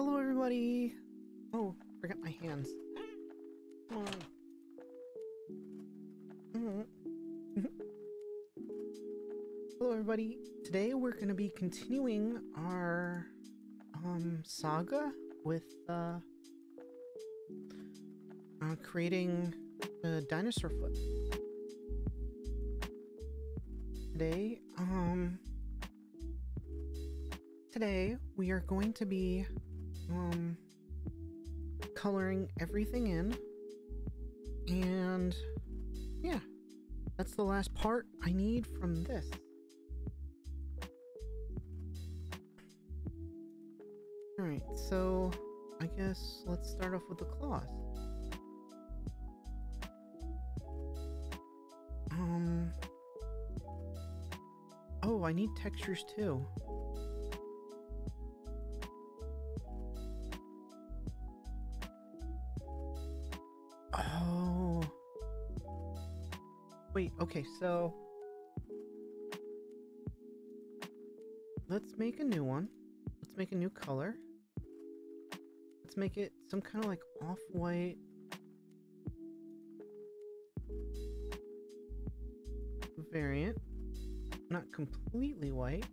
Hello, everybody. Oh, I forgot my hands. Hello, everybody. Today we're going to be continuing our um saga with uh, uh creating a dinosaur foot. Today, um today we are going to be um coloring everything in. And yeah that's the last part I need from this. Alright so I guess let's start off with the claws um oh I need textures too so let's make a new one. Let's make a new color. Let's make it some kind of like off-white variant. Not completely white.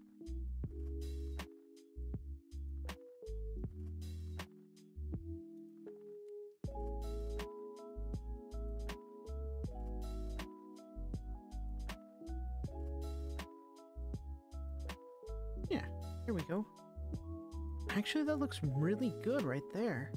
That looks really good right there.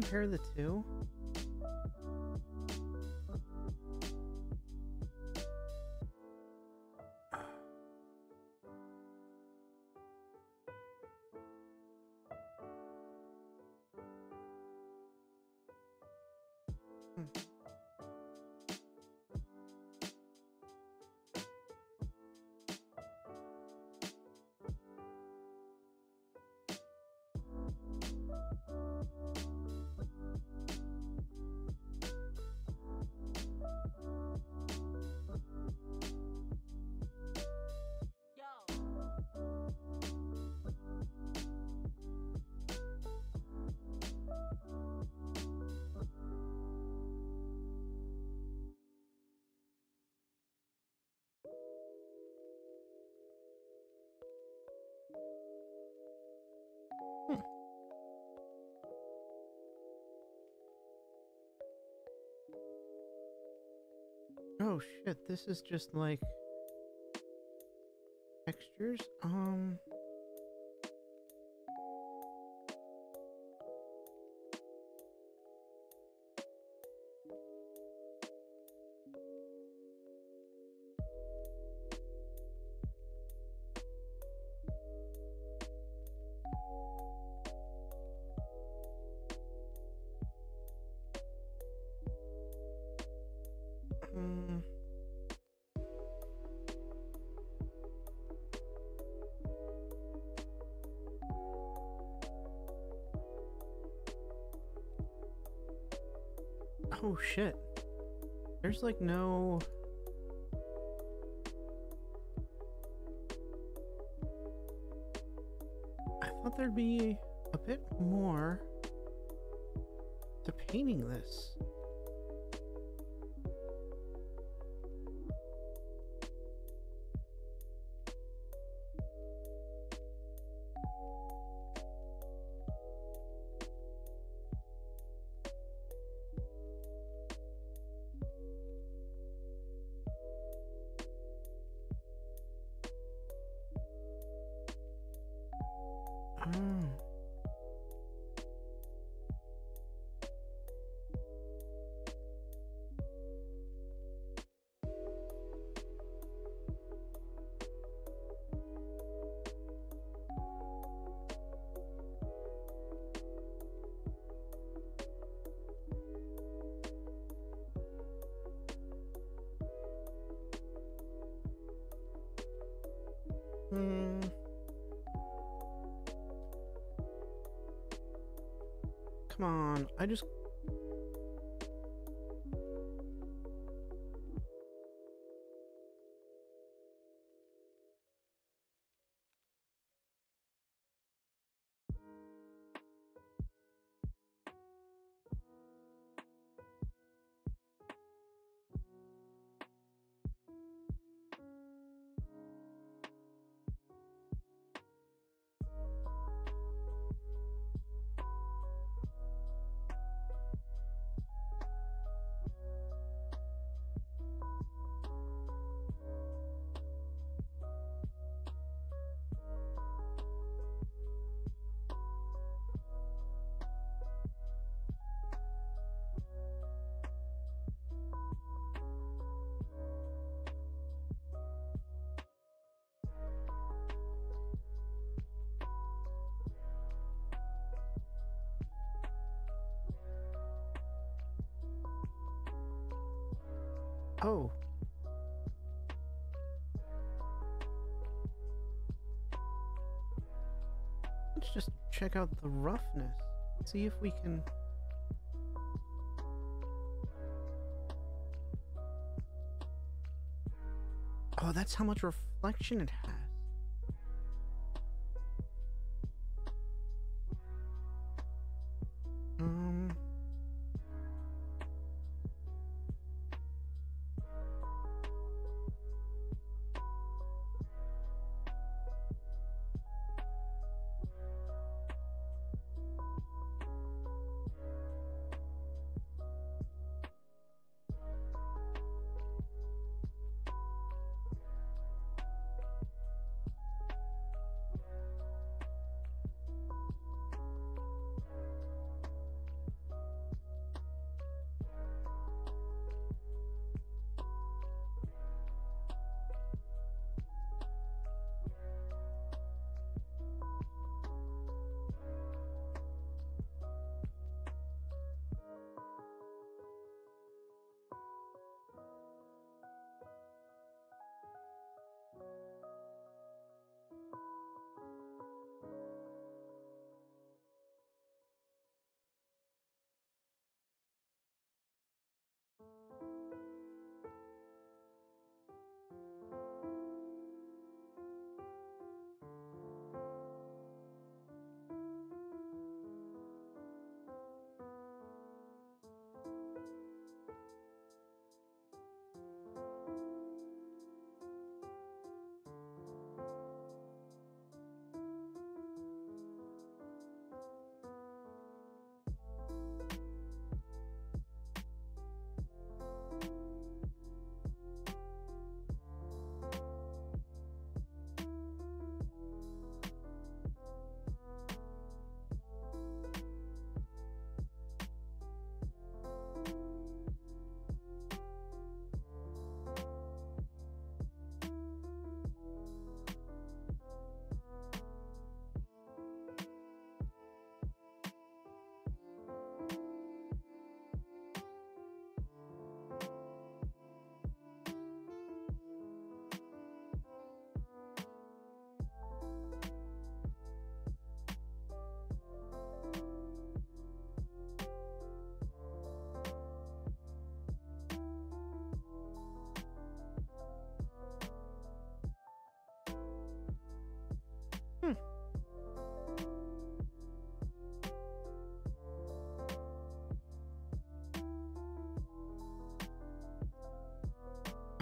Compare the two. Oh shit, this is just like textures. Um Oh, shit. There's like no... I thought there'd be a bit more to painting this. Come on, I just. Oh. Let's just check out the roughness. See if we can. Oh, that's how much reflection it has.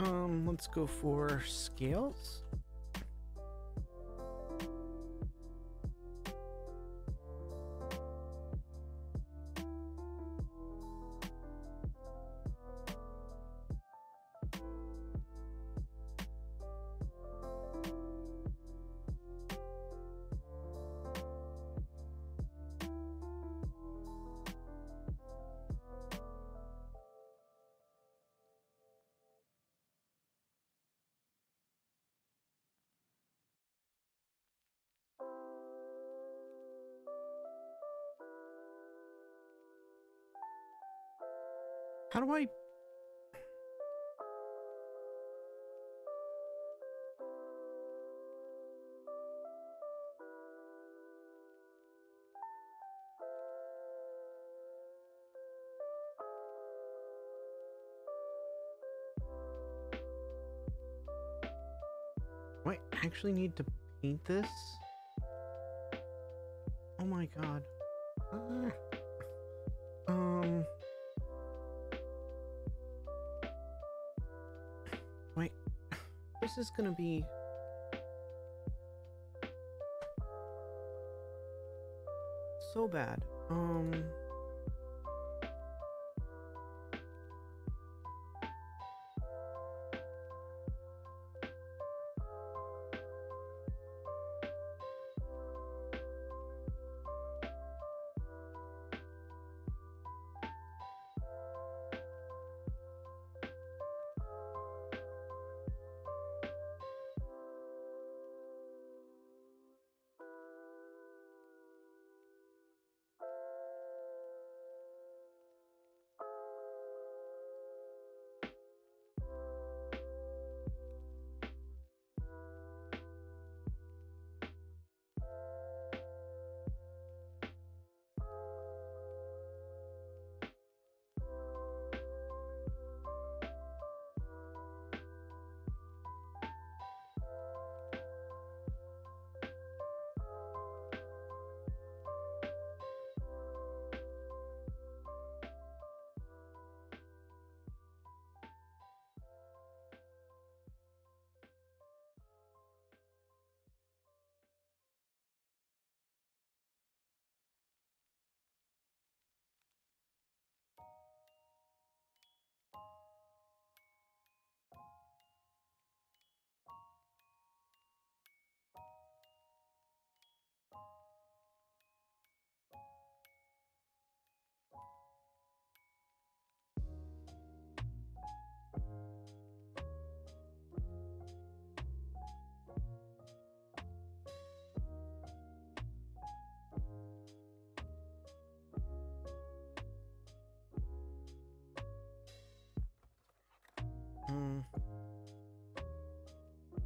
Um, let's go for scales. Actually need to paint this? Oh my god. Ah. Um... Wait, this is gonna be. So bad. Um.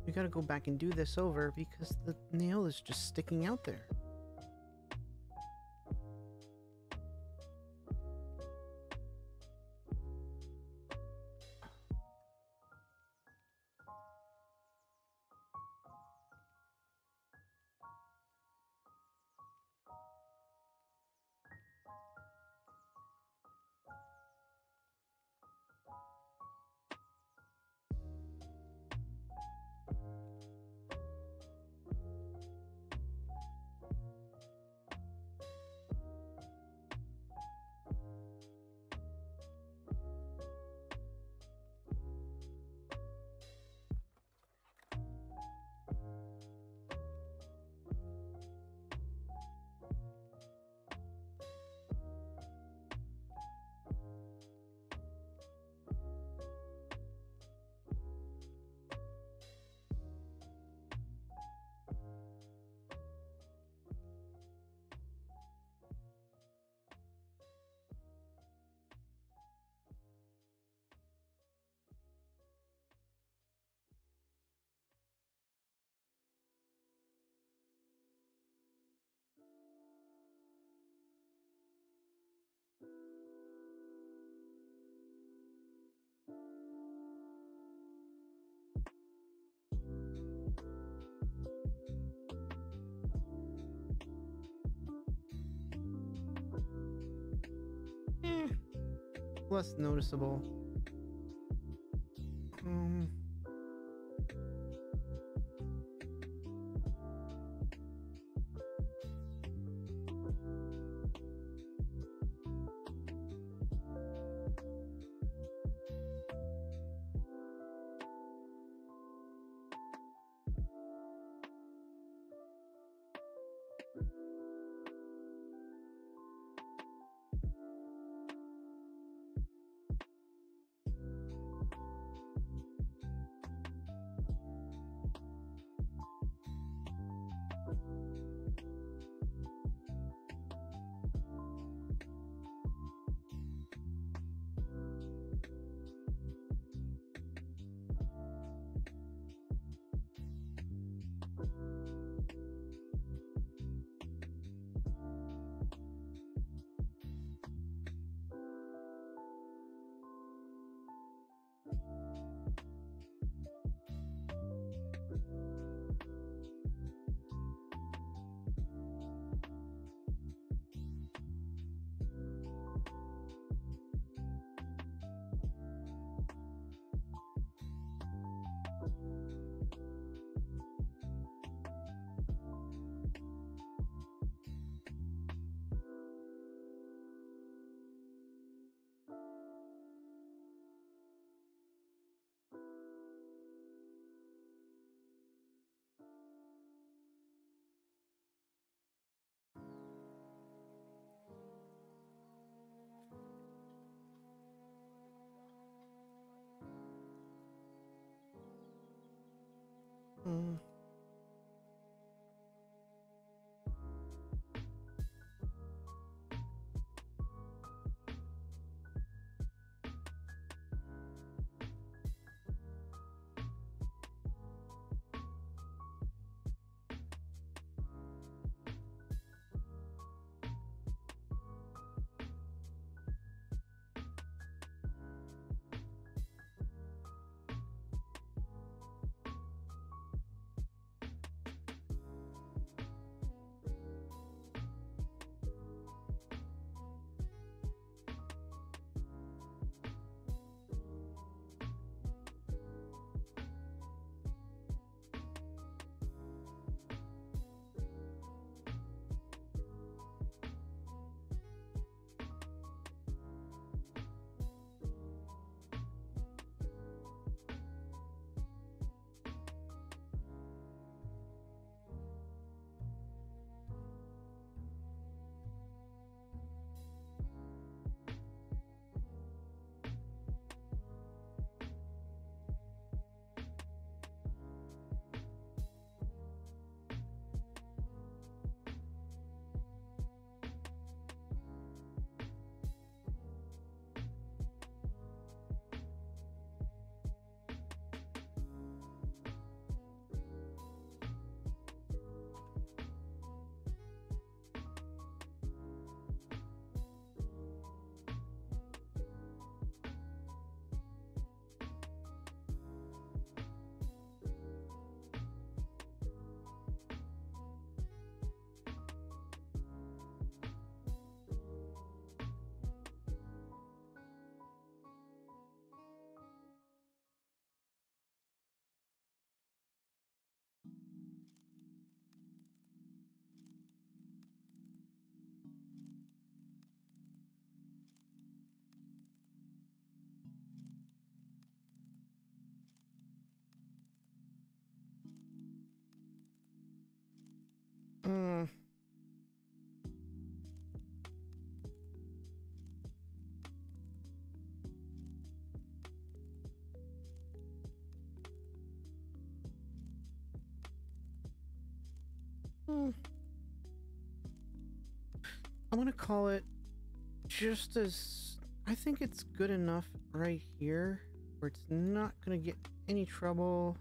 We gotta go back and do this over because the nail is just sticking out there. Less noticeable. Mm. Hmm. I'm gonna call it just as I think it's good enough right here where it's not gonna get any trouble.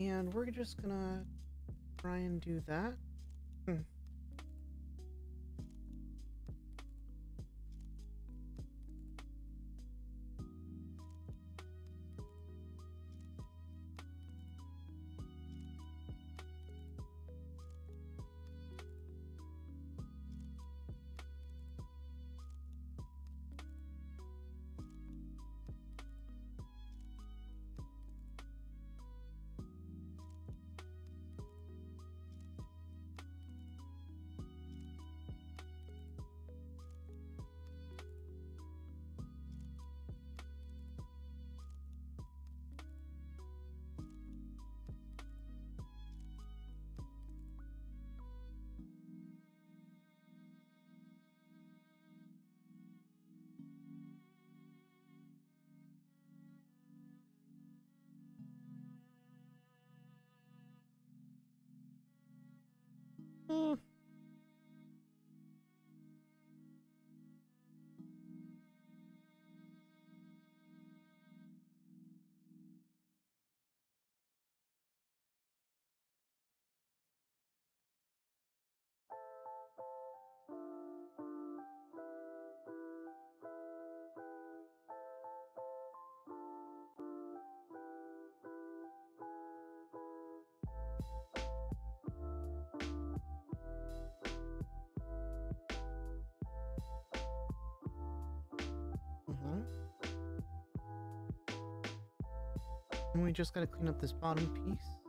And we're just gonna try and do that. Mm-hmm. We just gotta clean up this bottom piece.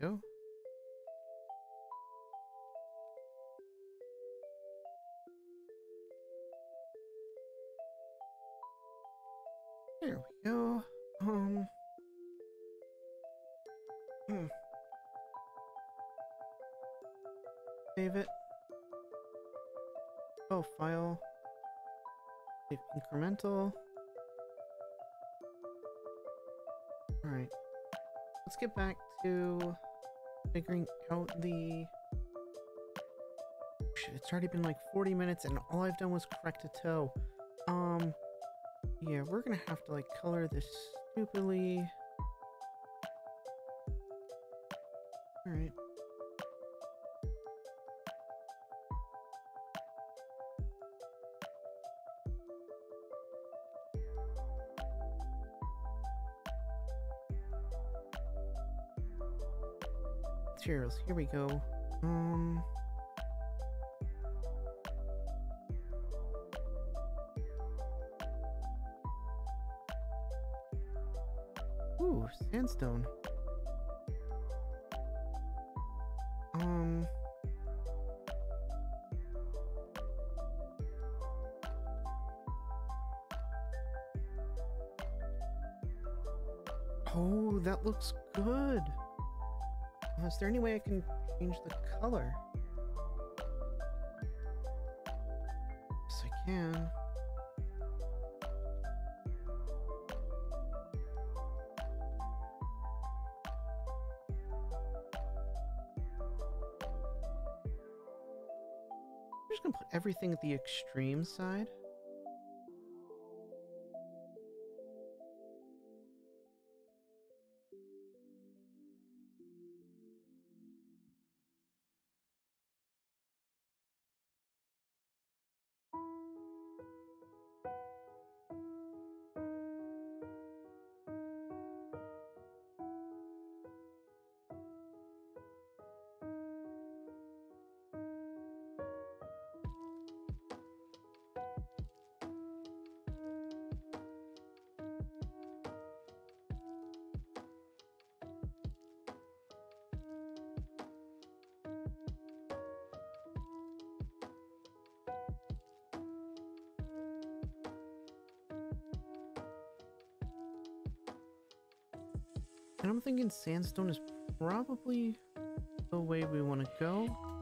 Go. There we go. Um. Hmm. Save it. Oh, file. Save incremental. Alright. Let's get back to figuring out the... It's already been like 40 minutes and all I've done was correct a toe. Um, yeah, we're gonna have to like color this stupidly. Materials, here we go. Um... Ooh, sandstone. Is there any way I can change the color? Yes, I can. I'm just gonna put everything at the extreme side. I'm thinking sandstone is probably the way we want to go.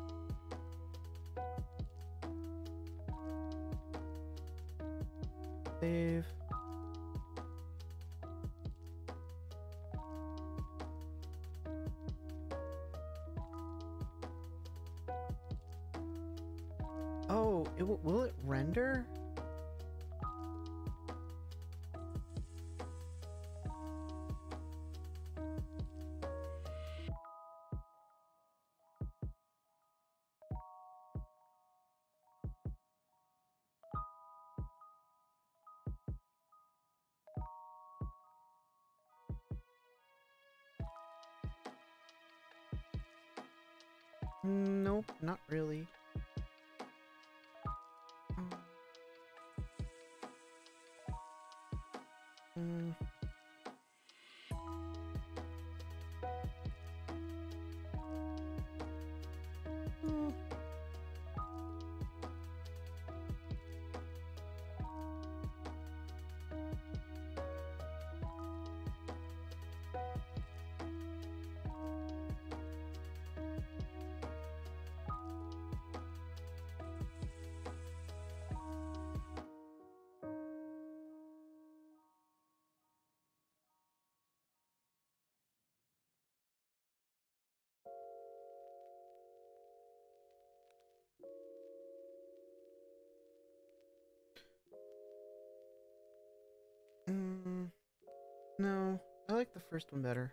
No, I like the first one better.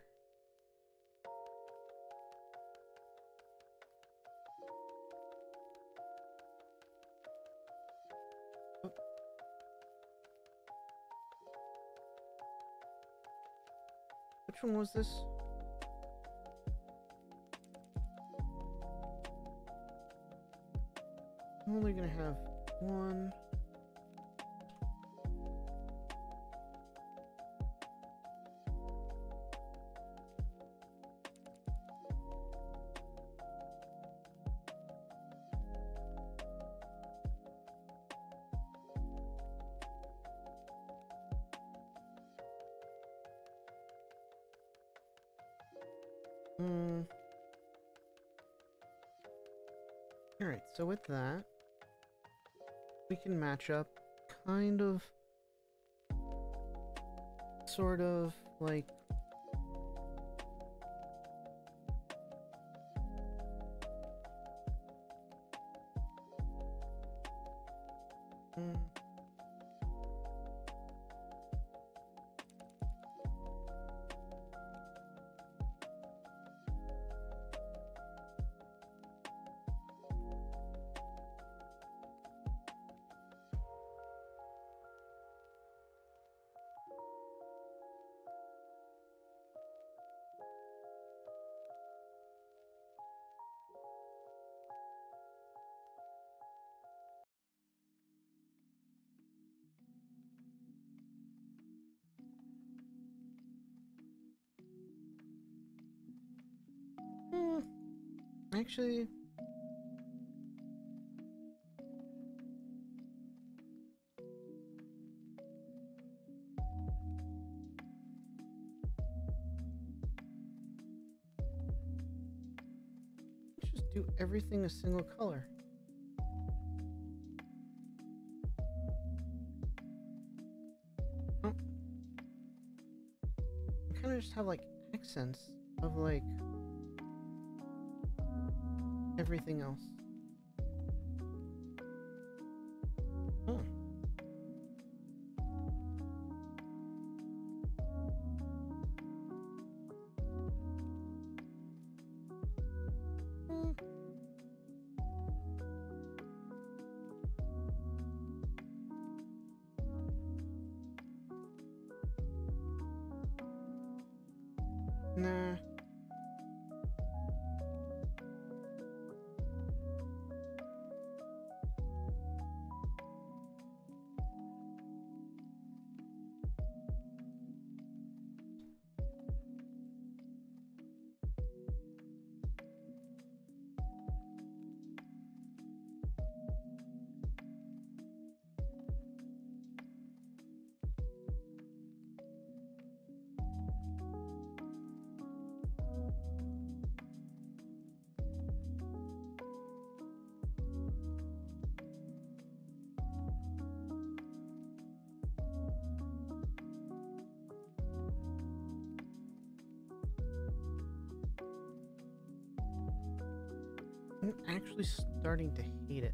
Oh. Which one was this? I'm only gonna have one. With that, we can match up kind of, sort of, like, actually, just do everything a single color. Oh. kind of just have like accents of like everything else. Hmm. Nah. I'm actually starting to hate it.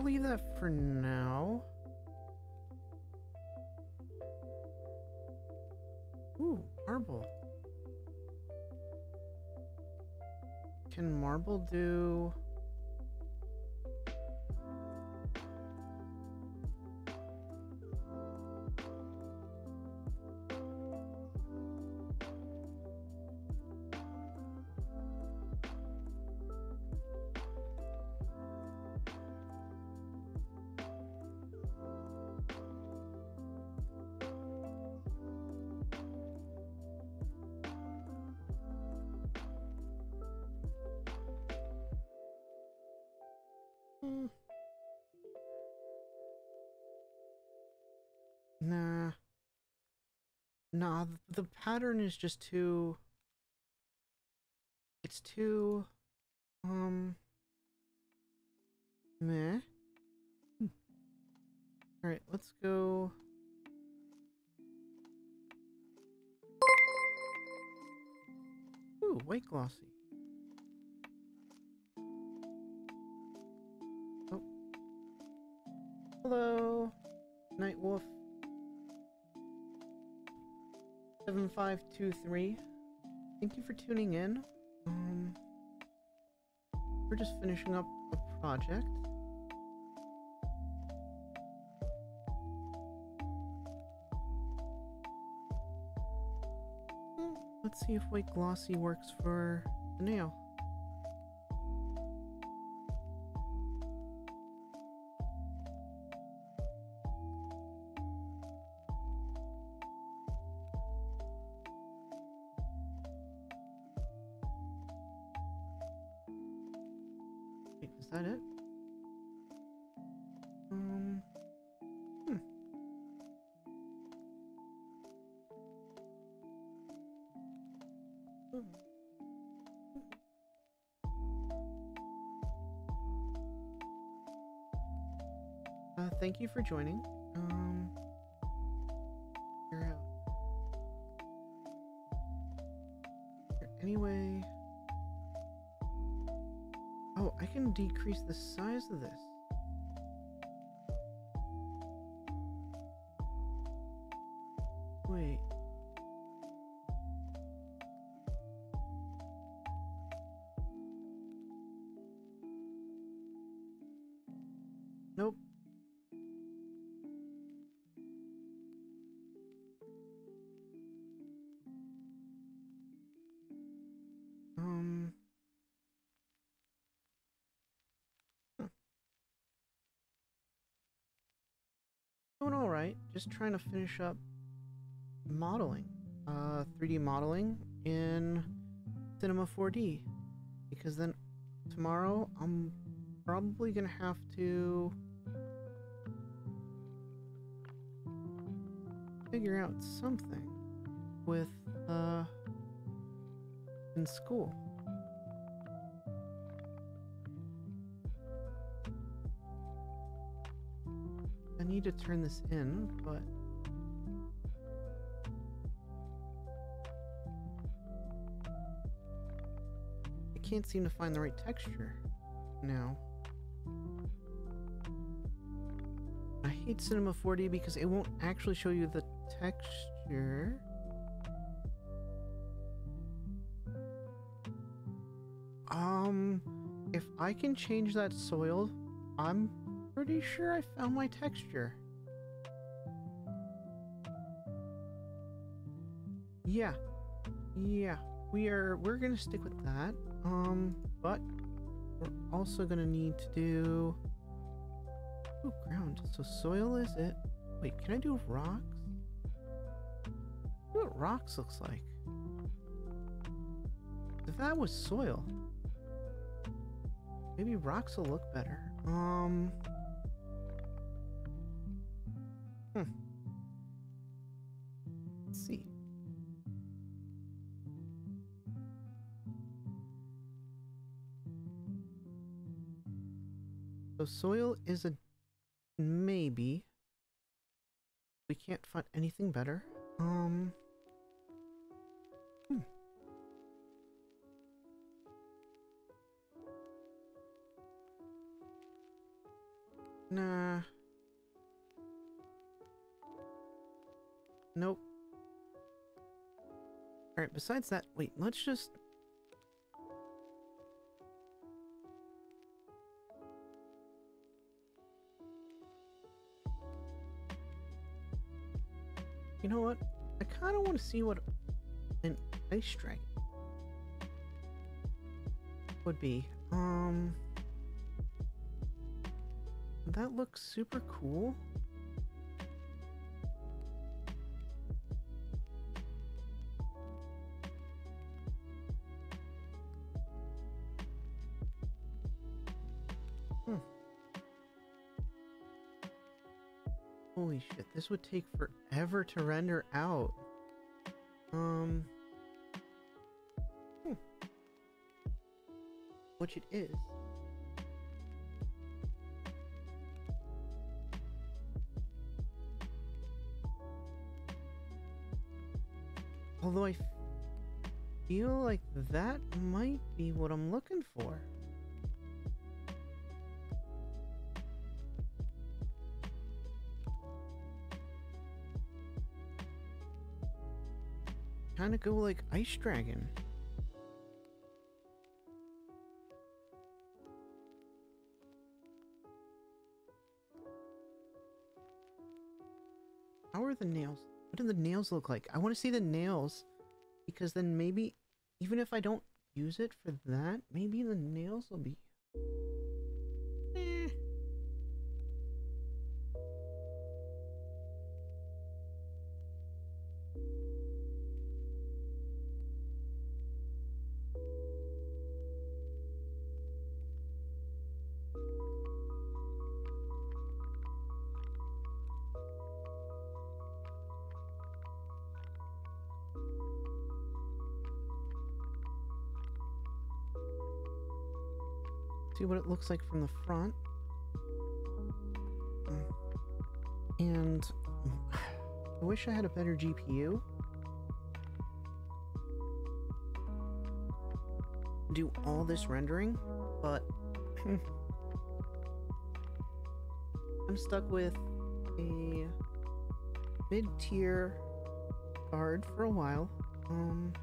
We'll leave that for now. Ooh, marble. Can marble do... Nah. Nah, the pattern is just too... It's too... Um... Meh. Hmm. Alright, let's go... Ooh, white glossy. Hello, Night Wolf. 7523. Thank you for tuning in. Um, we're just finishing up a project. Hmm, Let's see if white glossy works for the nail. Thank you for joining. Um. You're out. Is there any way? Oh, I can decrease the size of this. Just trying to finish up modeling, uh, 3D modeling in Cinema 4D, because then tomorrow I'm probably gonna have to figure out something with uh in school. Need to turn this in, but I can't seem to find the right texture now. I hate Cinema 4D because it won't actually show you the texture. Um, if I can change that soil, I'm pretty sure I found my texture. Yeah. Yeah. We are we're gonna stick with that. Um, but we're also gonna need to do Ooh, ground. So soil is it? Wait, can I do rocks? What rocks looks like. If that was soil, maybe rocks will look better. Um. So soil is a maybe. We can't find anything better. Um. Hmm. Nah. Nope. Alright, besides that, wait, let's just... You know what? I kind of want to see what an ice dragon would be. Um... That looks super cool. Shit, this would take forever to render out. Um... Hmm. Which it is. Although I feel like that might be what I'm looking for. Kinda go like Ice Dragon. How are the nails? What do the nails look like? I want to see the nails because then maybe even if I don't use it for that, maybe the nails will be see what it looks like from the front. And I wish I had a better GPU. Do all this rendering, but I'm stuck with a mid-tier card for a while. Um,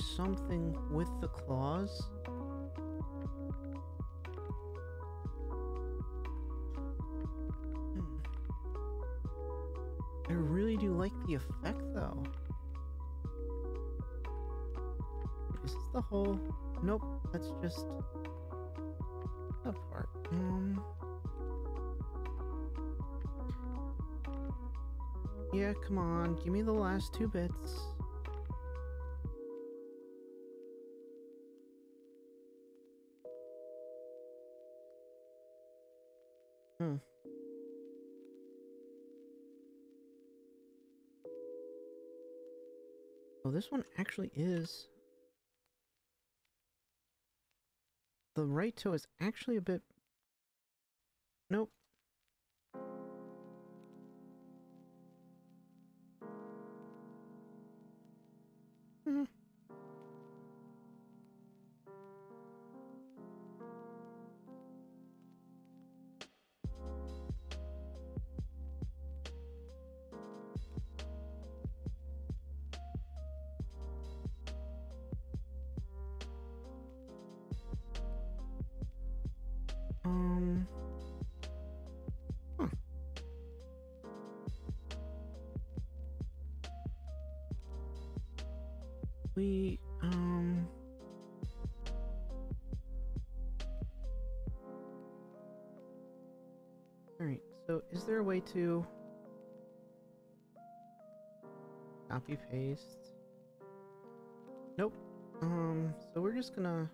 something with the claws. Hmm. I really do like the effect though. This is the whole... Nope, that's just... That part. Um... Yeah, come on, give me the last two bits. This one actually is... The right toe is actually a bit... Nope. A way to copy paste? Nope. Um, so we're just gonna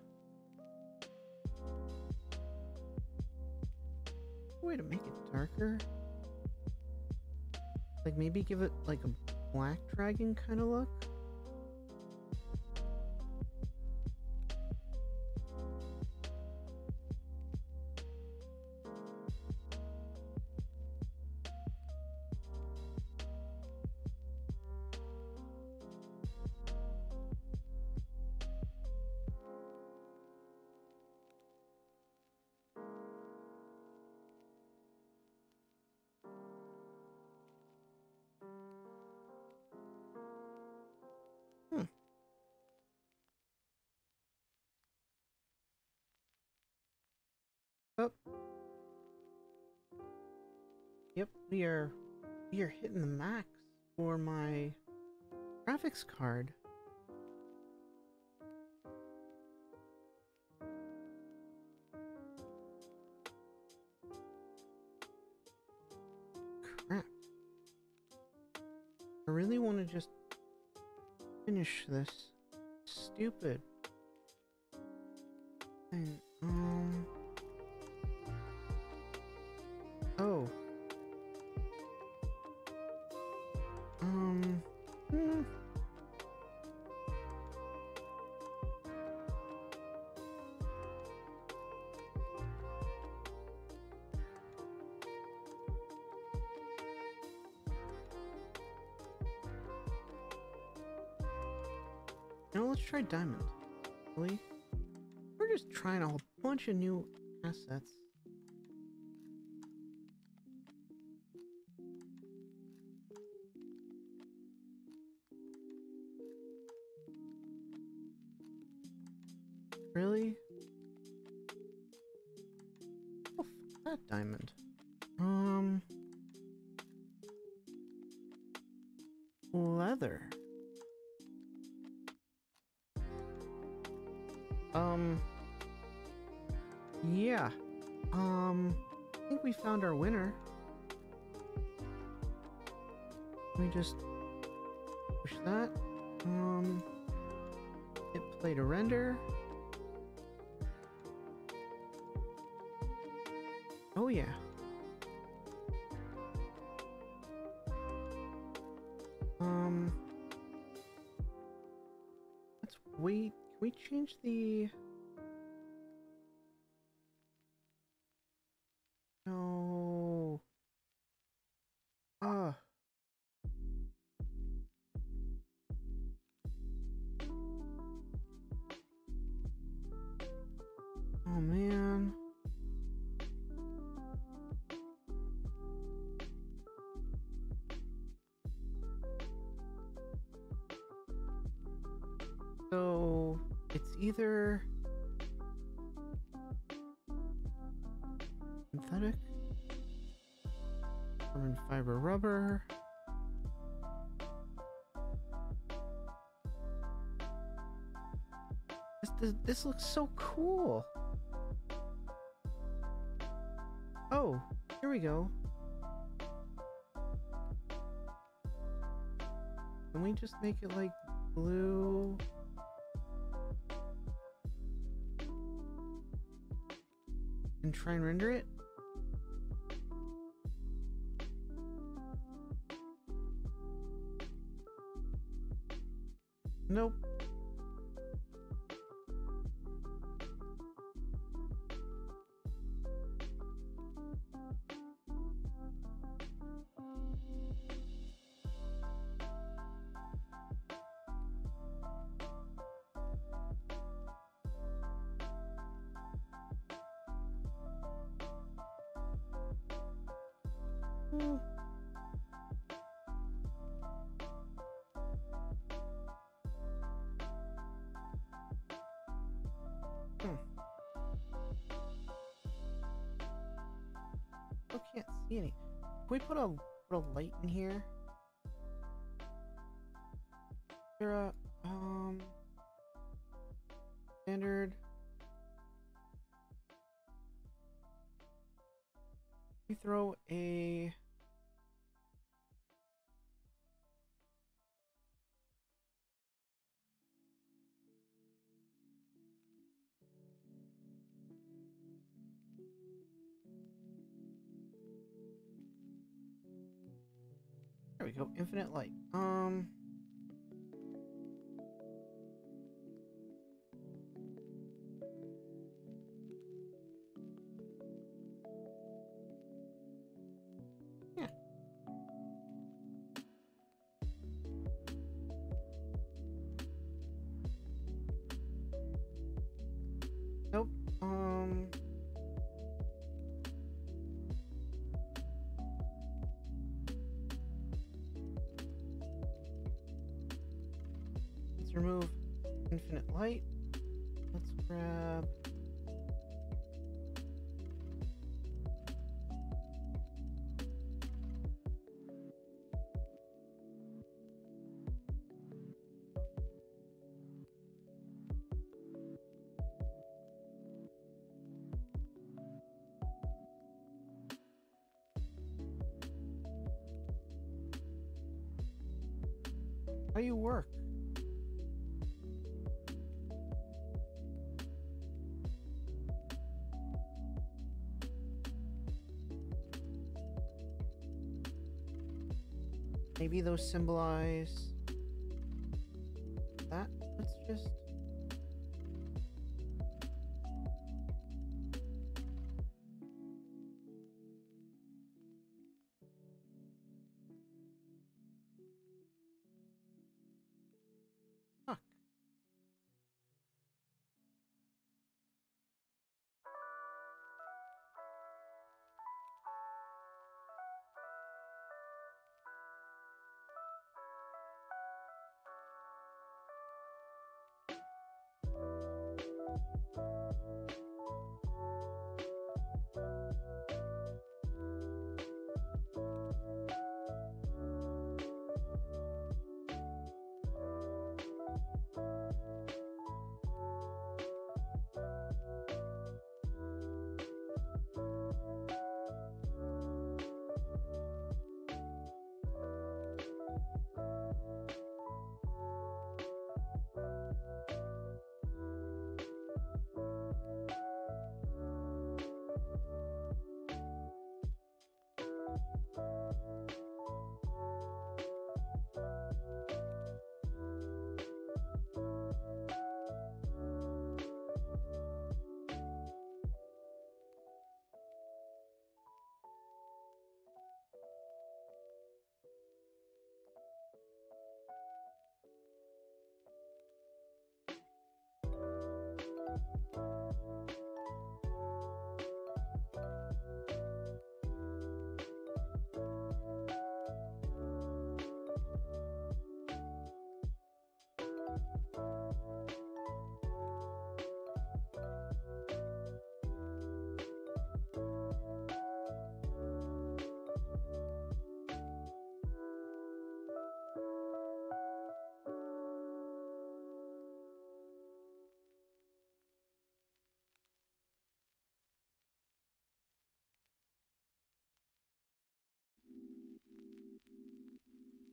way to make it darker? Like maybe give it like a black dragon kind of look? Oh. Yep, we are we are hitting the max for my graphics card. Crap. I really want to just finish this. Stupid. Thing. Assets. Really? Oh, that diamond. Found our winner. Let me just either synthetic, carbon fiber rubber. This, this, this looks so cool. Oh, here we go. Can we just make it like blue? And try and render it? Nope. Put a a light in here? There um standard. We throw a infinite light. Um infinite light. Let's grab... How you work? Maybe those symbolize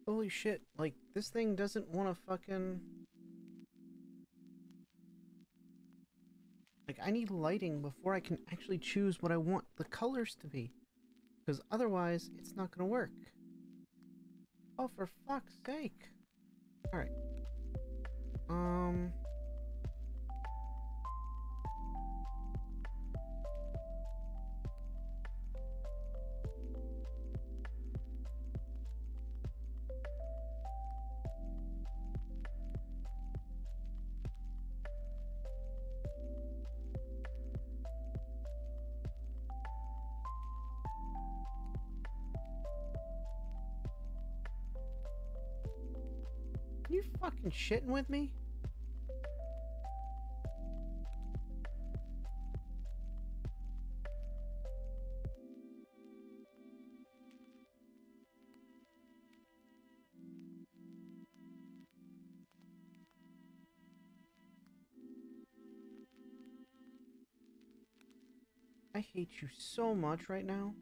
Holy shit, like, this thing doesn't want to fucking... Like, I need lighting before I can actually choose what I want the colors to be. Because otherwise, it's not gonna work. Oh, for fuck's sake. Shitting with me? I hate you so much right now.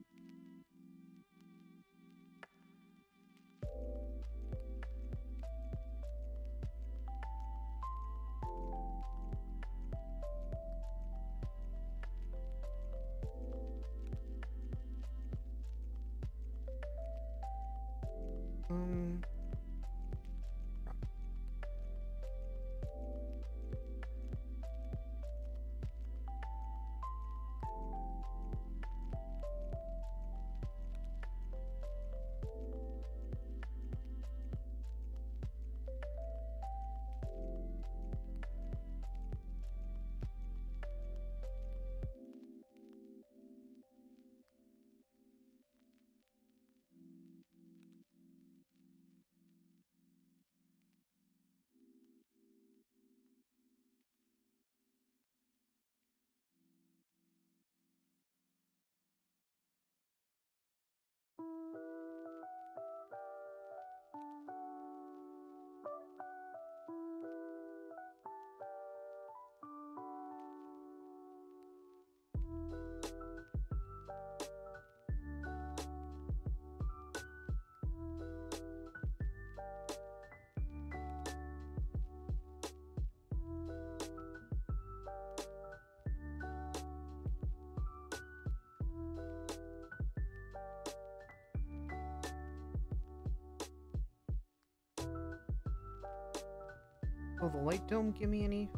Will the light dome give me any?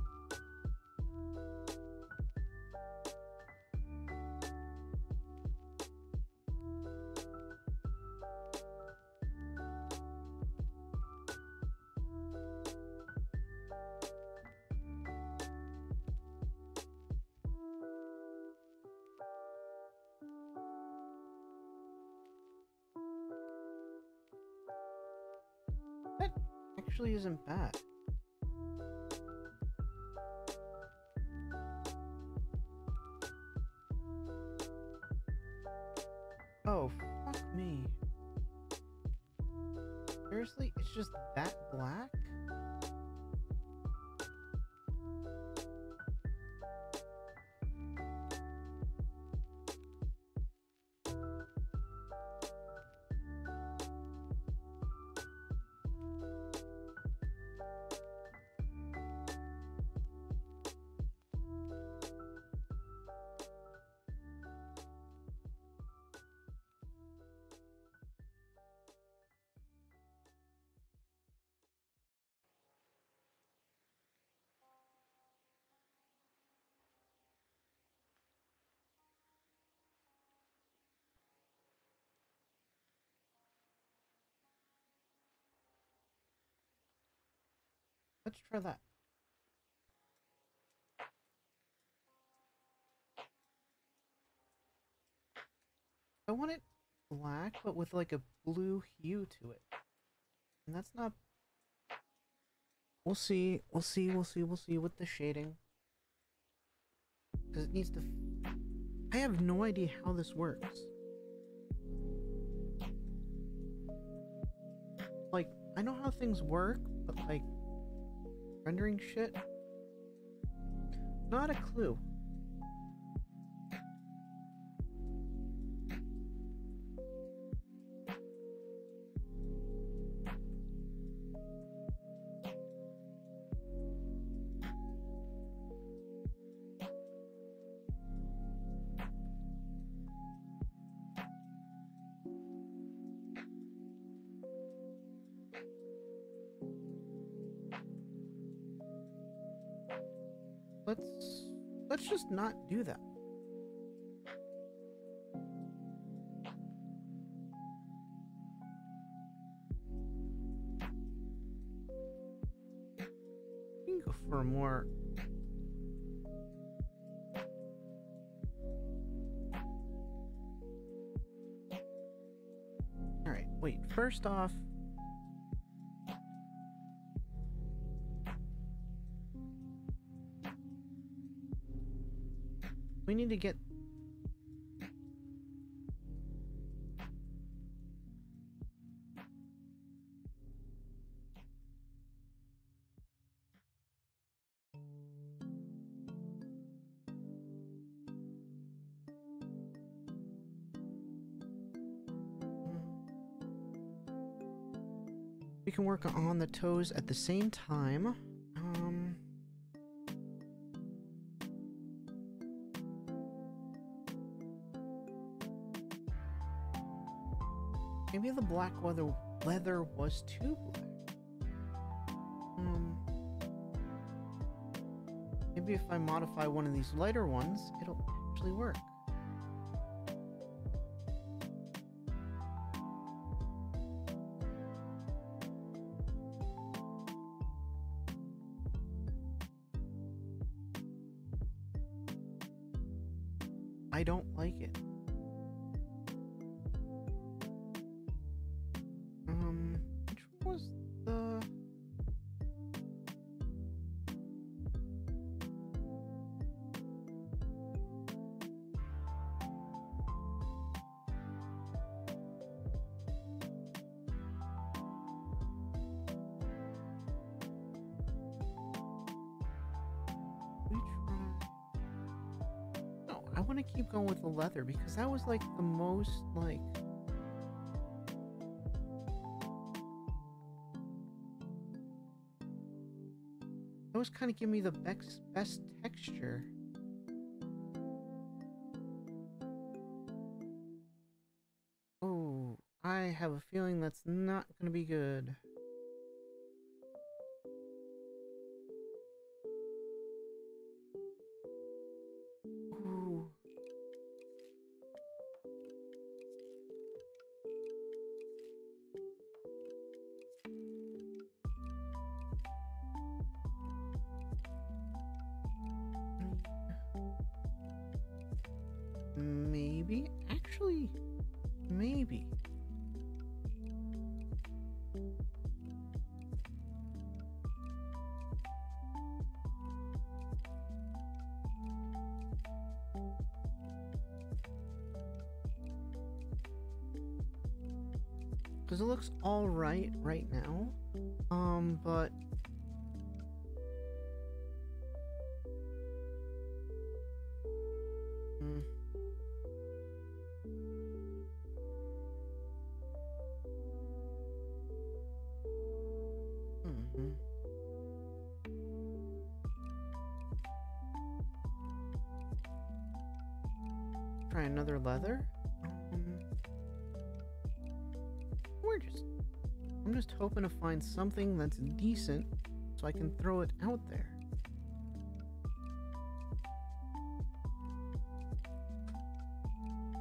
Actually isn't bad. Let's try that. I want it black, but with like a blue hue to it. And that's not... We'll see, we'll see, we'll see, we'll see with the shading. Because it needs to... I have no idea how this works. Like, I know how things work, but like, rendering shit? Not a clue. Not do that. We can go for a more All right, wait. First off, need to get We can work on the toes at the same time. The black leather leather was too black. Um, maybe if I modify one of these lighter ones, it'll actually work. I want to keep going with the leather because that was like the most like. That was kind of giving me the best best texture. Oh, I have a feeling that's not going to be good. Looks alright right now. Find something that's decent so I can throw it out there.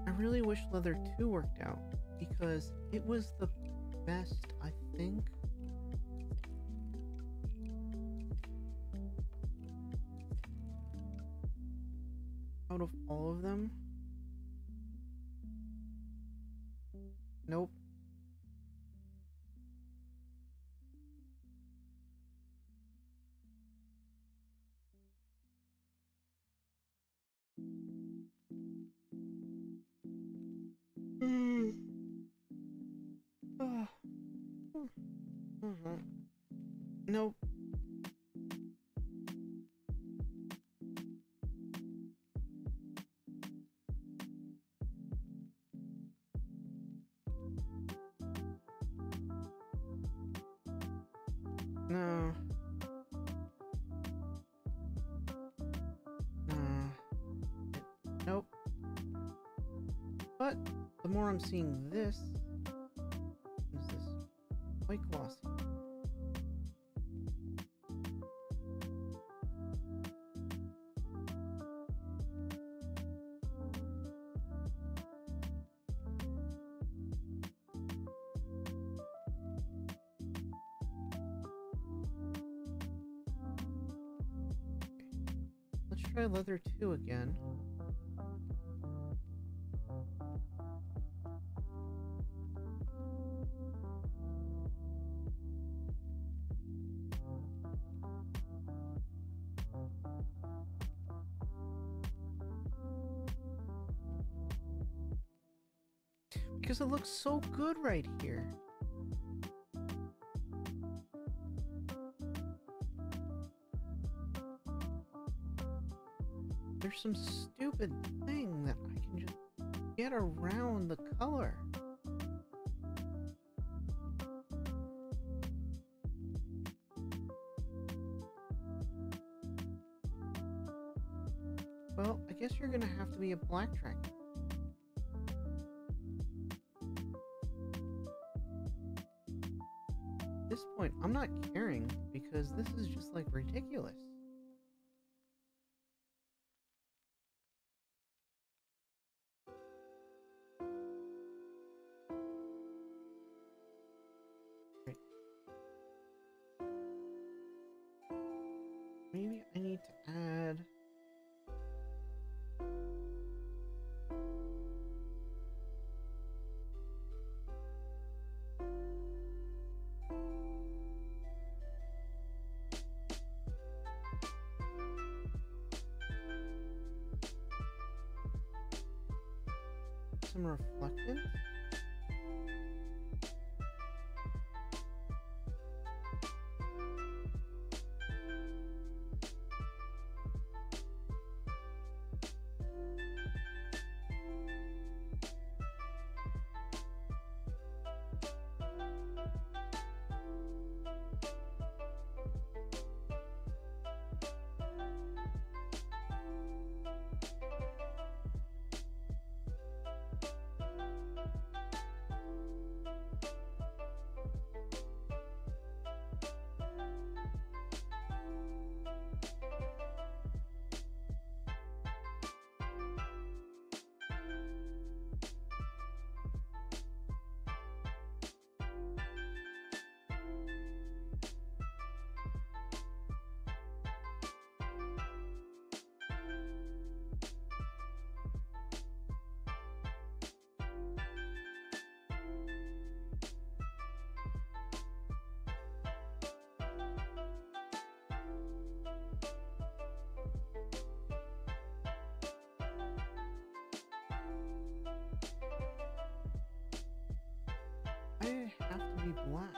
I really wish Leather 2 worked out because it was the best, I think. Mhm. Nope. No. No. Nope. But the more I'm seeing this, try leather 2 again. Because it looks so good right here. Some stupid thing that I can just get around the color. Well, I guess you're gonna have to be a black dragon. Some reflectance. ribuan.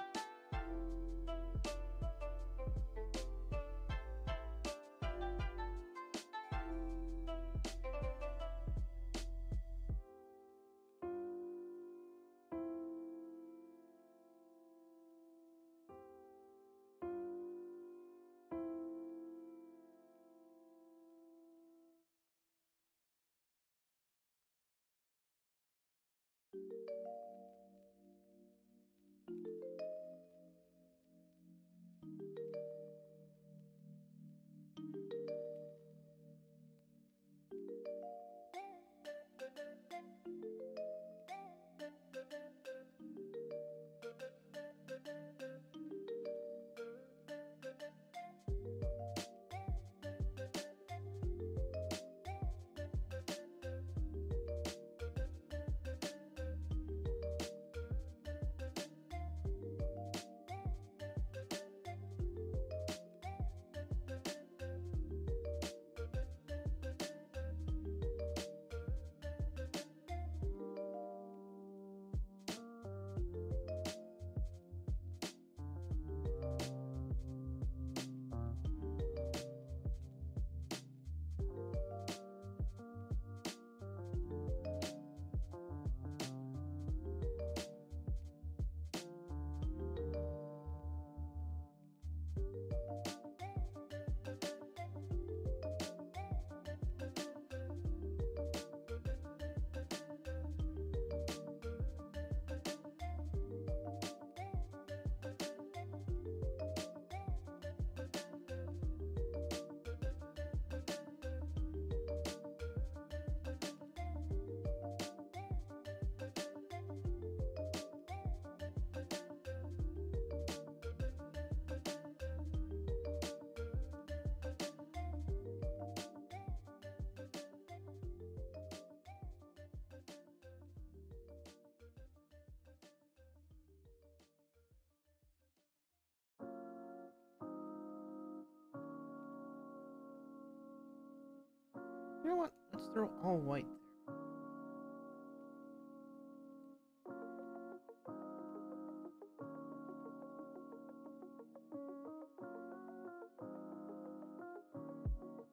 You know what? Let's throw all white there.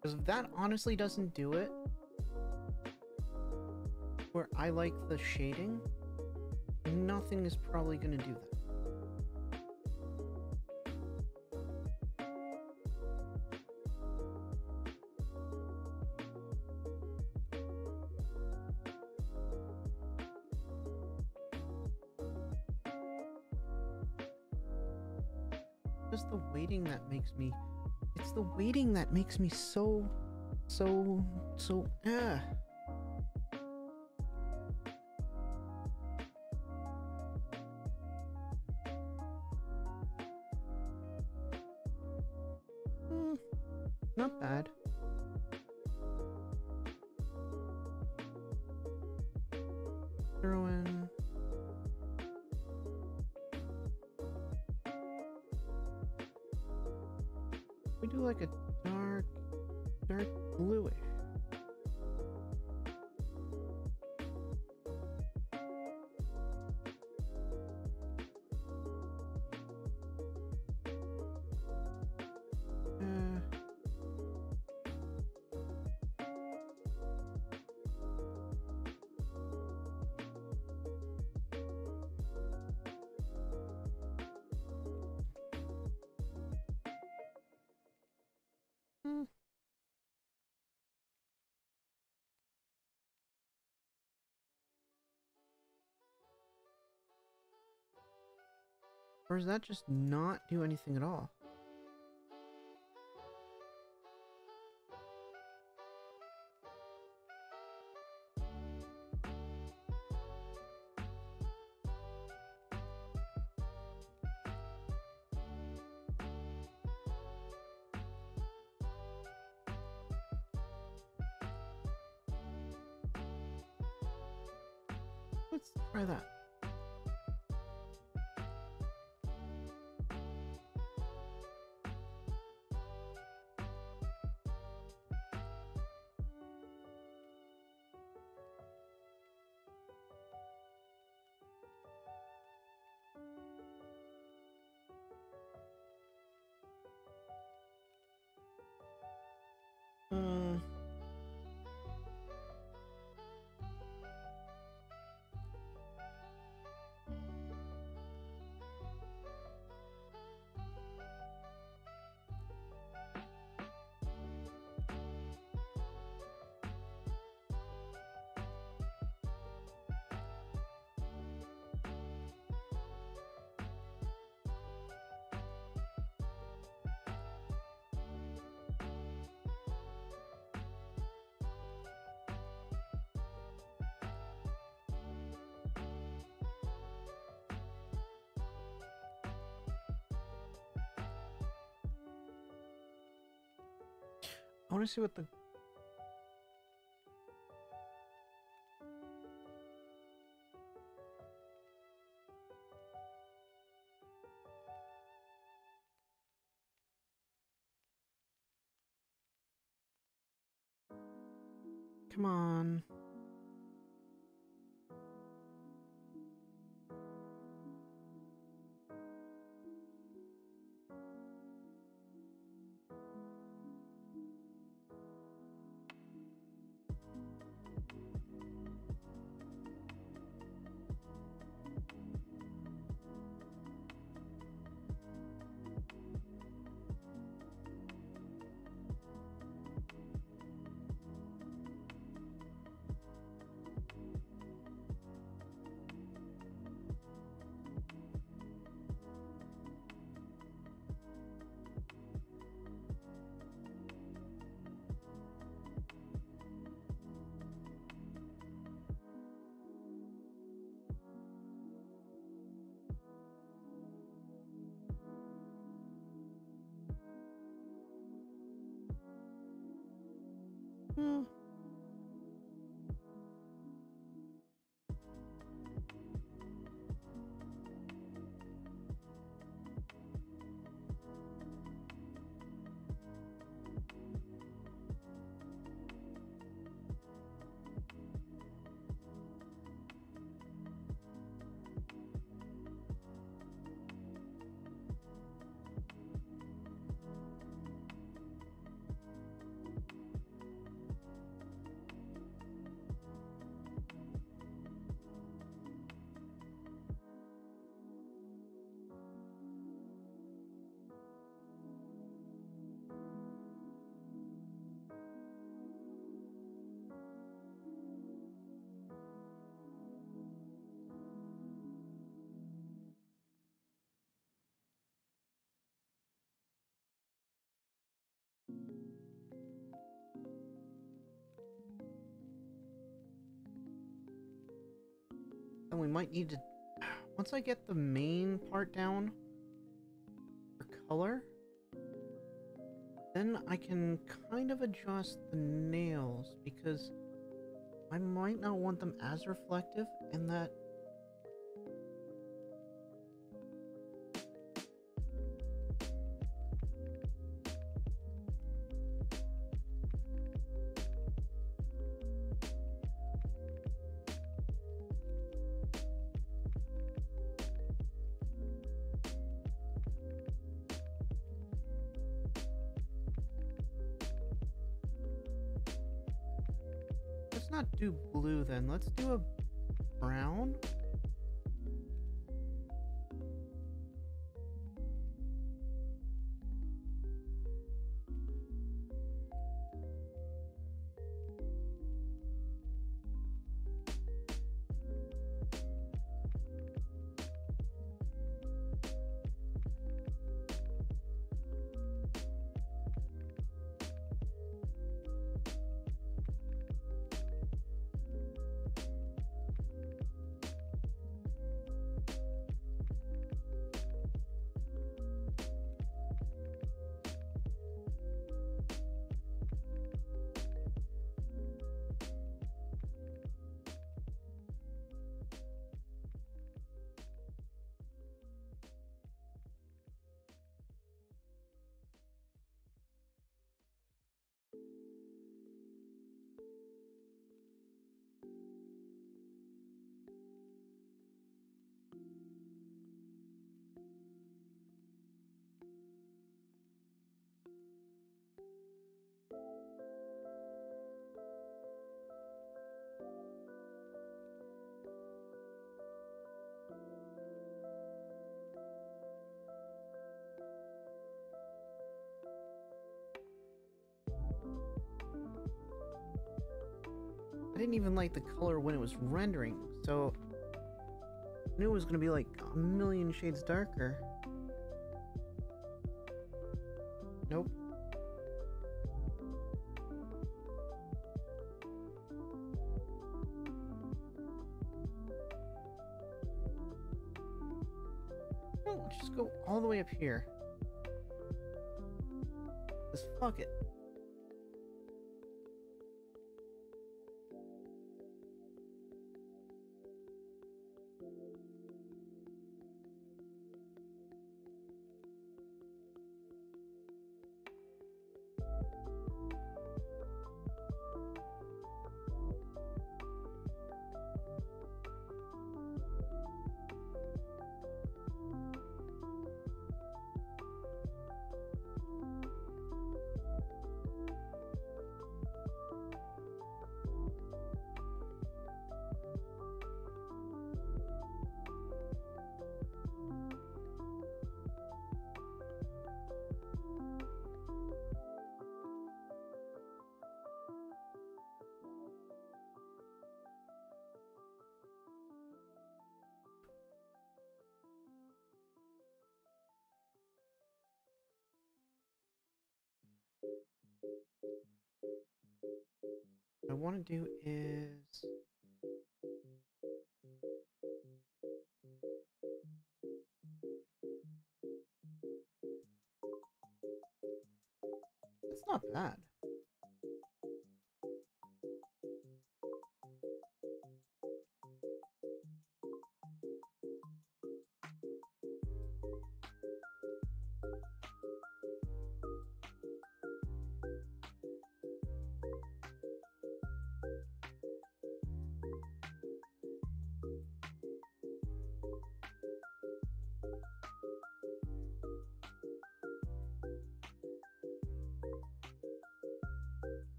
Because if that honestly doesn't do it, where I like the shading, nothing is probably going to do that. Me it's the waiting that makes me so so so Hmm, not bad. Or does that just not do anything at all? I want to see what the Come on. Hmm. Might need to... Once I get the main part down for color, then I can kind of adjust the nails because I might not want them as reflective and that I didn't even like the color when it was rendering, so I knew it was going to be like a million shades darker. I want to do is it's not bad.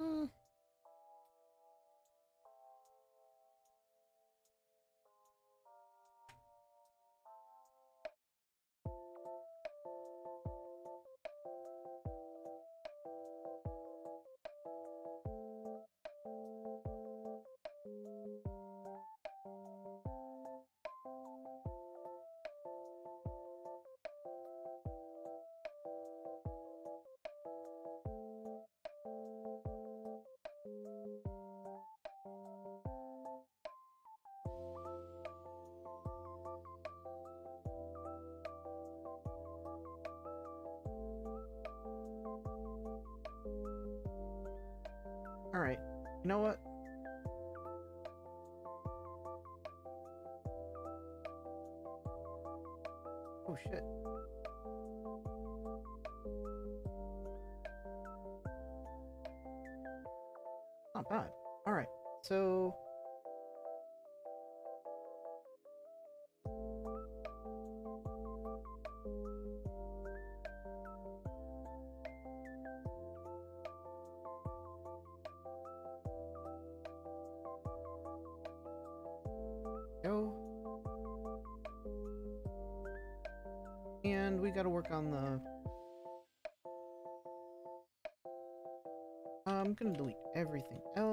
Hmm. Alright, you know what? We gotta work on the... I'm gonna delete everything else.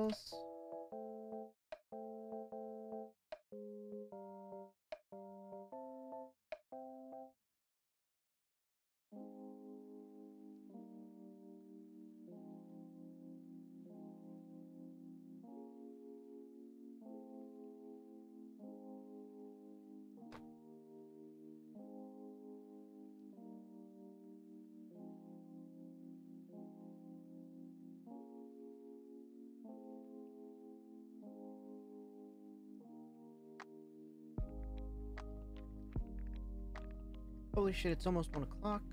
Holy shit, it's almost one o'clock.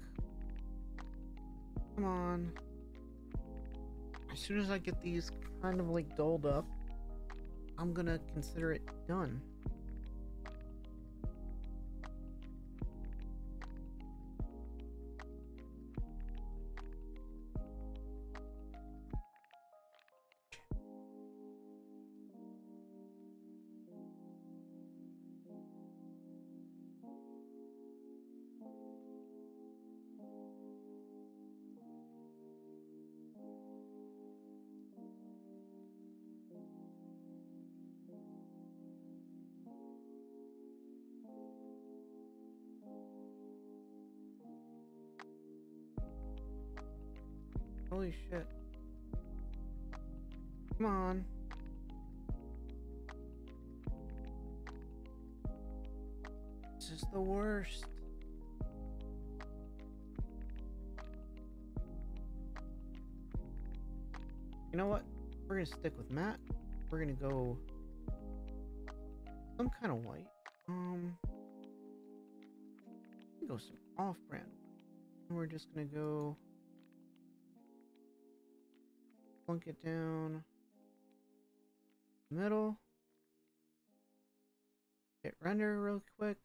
Come on. As soon as I get these kind of like dulled up, I'm gonna consider it done. Gonna stick with matte. We're gonna go some kind of white. Um, go some off-brand. We're just gonna go plunk it down middle. Hit render real quick.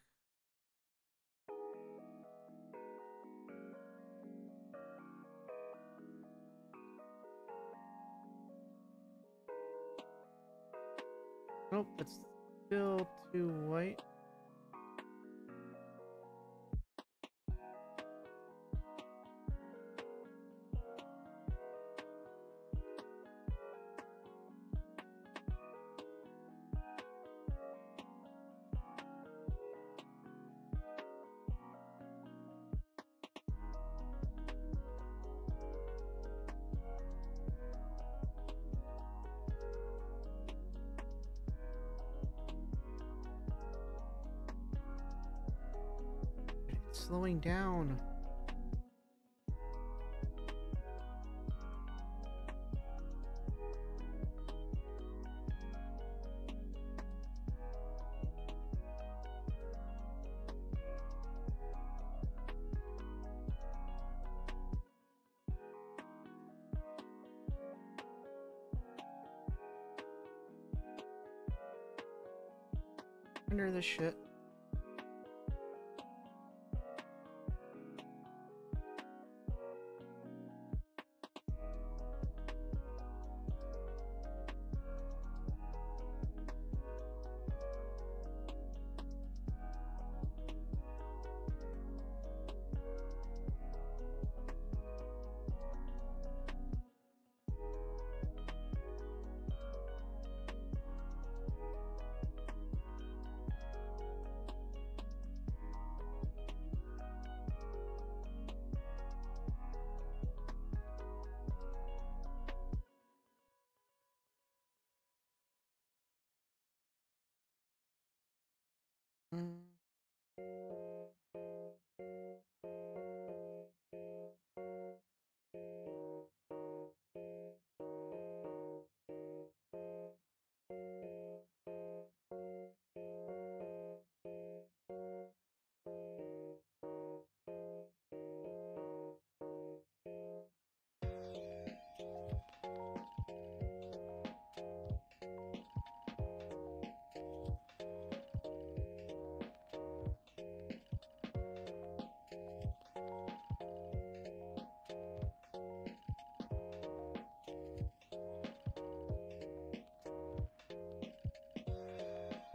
Nope, it's still too white. The shit.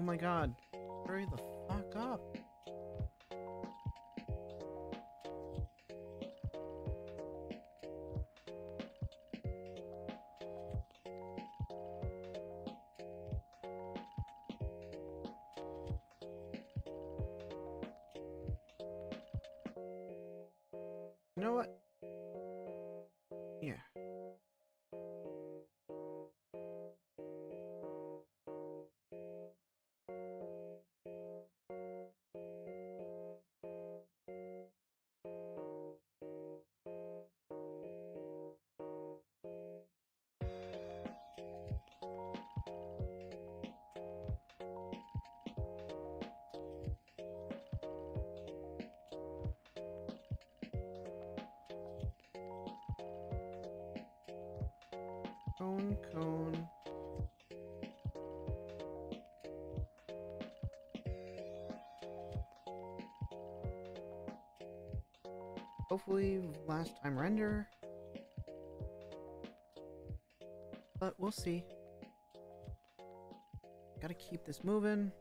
Oh my god. Hurry the fuck up. Hopefully last time render. But we'll see. Gotta keep this moving.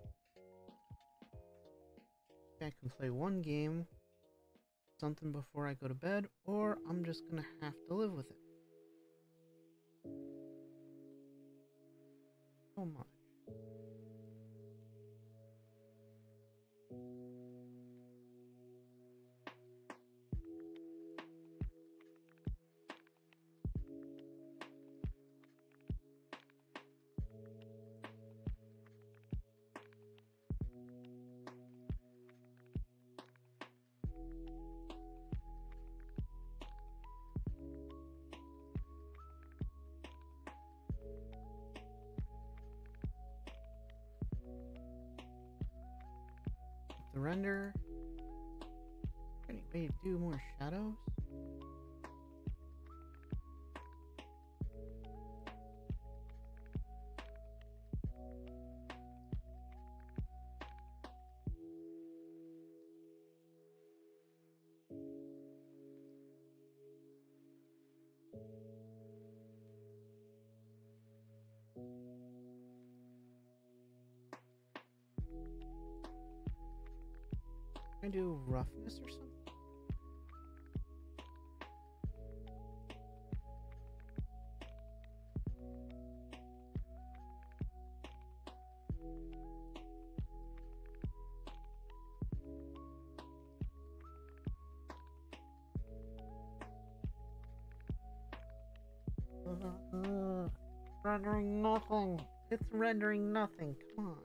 I can play one game, something before I go to bed, or I'm just gonna have to live with it. Render. Any way to do more shadows? Do roughness or something? Uh, rendering nothing. It's rendering nothing. Come on.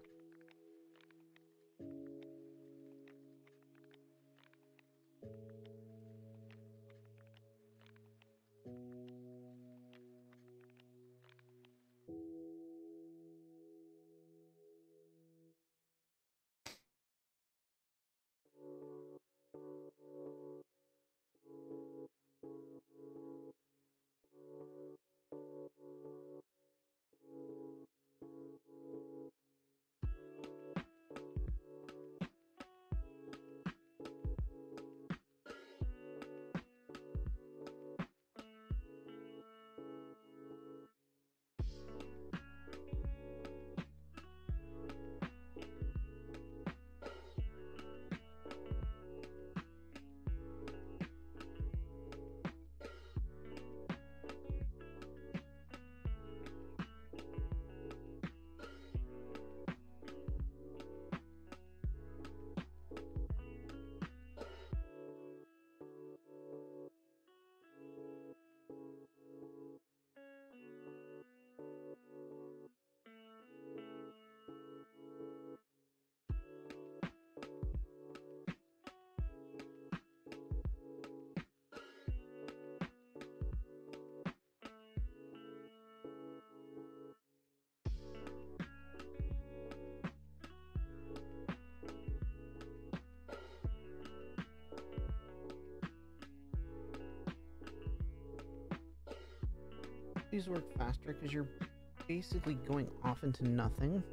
These work faster because you're basically going off into nothing.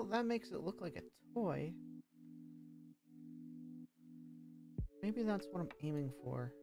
Well, that makes it look like a toy. Maybe that's what I'm aiming for.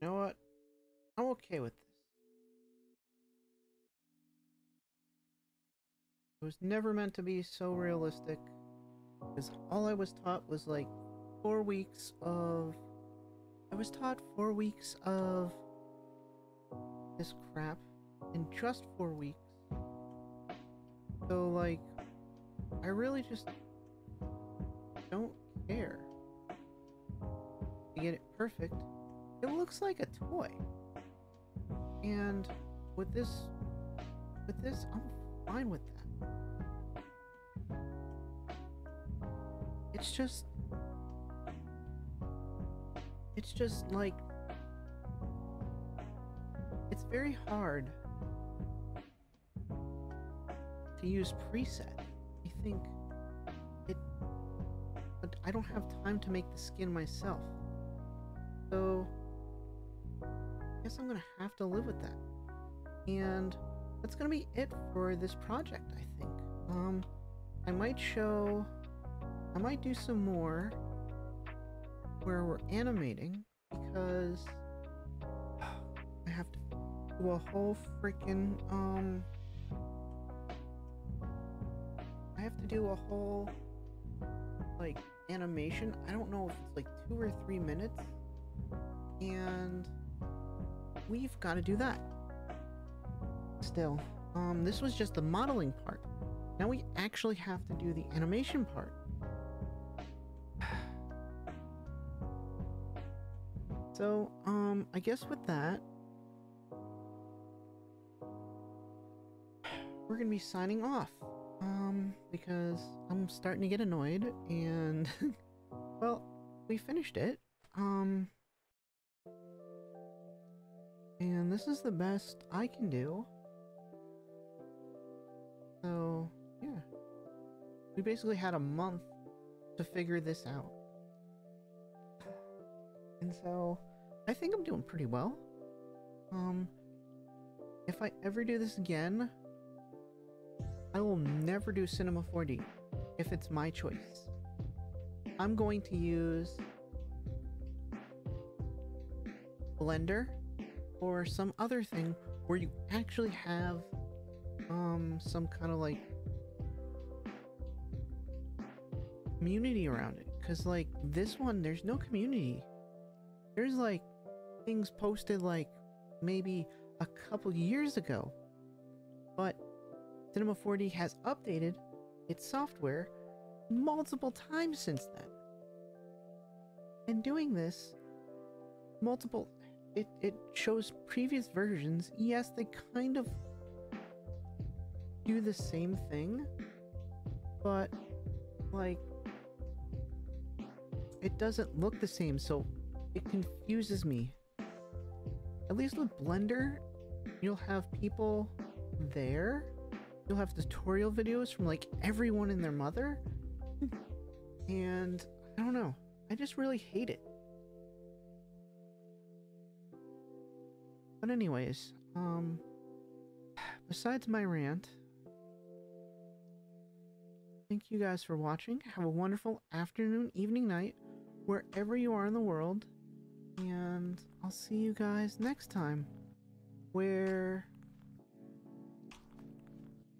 You know what? I'm okay with this. It was never meant to be so realistic. Because all I was taught was like four weeks of. I was taught four weeks of this crap in just four weeks. So, like, I really just don't care to get it perfect. It looks like a toy. And with this with this, I'm fine with that. It's just it's just like it's very hard to use preset. I think it but I don't have time to make the skin myself. So guess I'm gonna have to live with that. And that's gonna be it for this project, I think. Um I might show I might do some more where we're animating because I have to do a whole freaking um I have to do a whole like animation. I don't know if it's like two or three minutes. And we've got to do that. Still, um, this was just the modeling part. Now we actually have to do the animation part. So, um, I guess with that, we're gonna be signing off. Um, because I'm starting to get annoyed and, well, we finished it. Um, and this is the best I can do. So, yeah. We basically had a month to figure this out. And so, I think I'm doing pretty well. Um, if I ever do this again, I will never do Cinema 4D if it's my choice. I'm going to use Blender or some other thing where you actually have um some kind of like community around it cuz like this one there's no community. There's like things posted like maybe a couple years ago. But Cinema 4D has updated its software multiple times since then. And doing this, multiple, it, it shows previous versions. Yes, they kind of do the same thing, but like, it doesn't look the same, so it confuses me. At least with Blender, you'll have people there, you'll have tutorial videos from like everyone and their mother. Hmm. and I don't know. I just really hate it. But anyways, um besides my rant, thank you guys for watching. Have a wonderful afternoon, evening, night, wherever you are in the world. And I'll see you guys next time where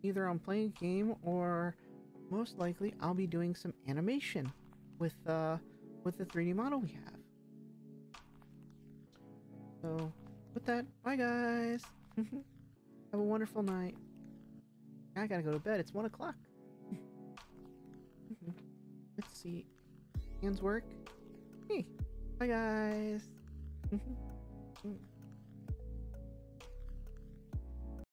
either I'm playing a game or most likely I'll be doing some animation with uh with the 3D model we have. So with that, bye guys. have a wonderful night. I gotta go to bed. It's one o'clock. Let's see. Hands work. Hey, bye guys.